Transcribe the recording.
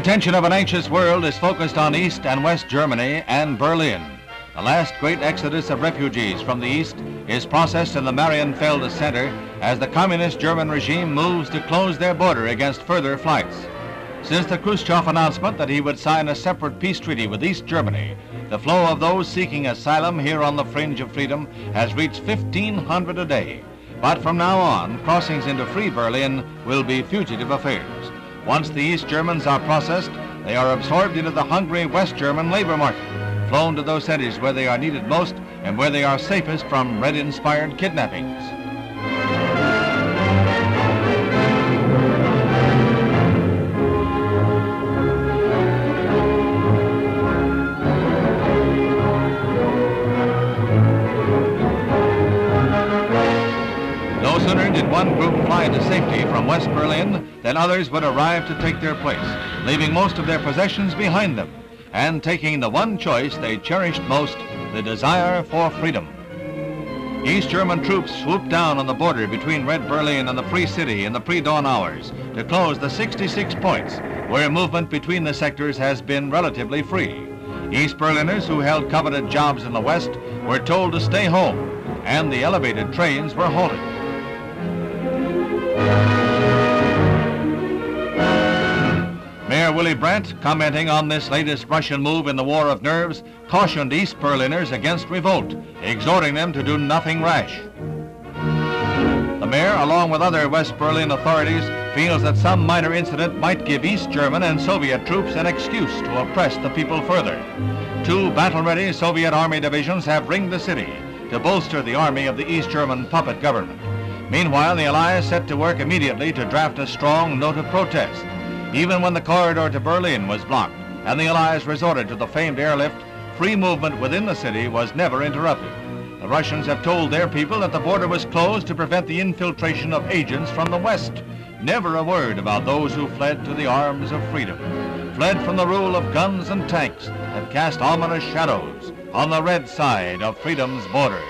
attention of an anxious world is focused on East and West Germany and Berlin. The last great exodus of refugees from the East is processed in the Marienfelde Center as the communist German regime moves to close their border against further flights. Since the Khrushchev announcement that he would sign a separate peace treaty with East Germany, the flow of those seeking asylum here on the fringe of freedom has reached 1,500 a day. But from now on, crossings into free Berlin will be fugitive affairs. Once the East Germans are processed, they are absorbed into the hungry West German labor market, flown to those cities where they are needed most and where they are safest from red-inspired kidnappings. One group fly to safety from West Berlin then others would arrive to take their place, leaving most of their possessions behind them and taking the one choice they cherished most, the desire for freedom. East German troops swooped down on the border between Red Berlin and the Free City in the pre-dawn hours to close the 66 points where movement between the sectors has been relatively free. East Berliners who held coveted jobs in the West were told to stay home, and the elevated trains were halted. Mayor Willy Brandt, commenting on this latest Russian move in the war of nerves, cautioned East Berliners against revolt, exhorting them to do nothing rash. The mayor, along with other West Berlin authorities, feels that some minor incident might give East German and Soviet troops an excuse to oppress the people further. Two battle-ready Soviet army divisions have ringed the city to bolster the army of the East German puppet government. Meanwhile, the Allies set to work immediately to draft a strong note of protest. Even when the corridor to Berlin was blocked and the Allies resorted to the famed airlift, free movement within the city was never interrupted. The Russians have told their people that the border was closed to prevent the infiltration of agents from the West. Never a word about those who fled to the arms of freedom, fled from the rule of guns and tanks that cast ominous shadows on the red side of freedom's border.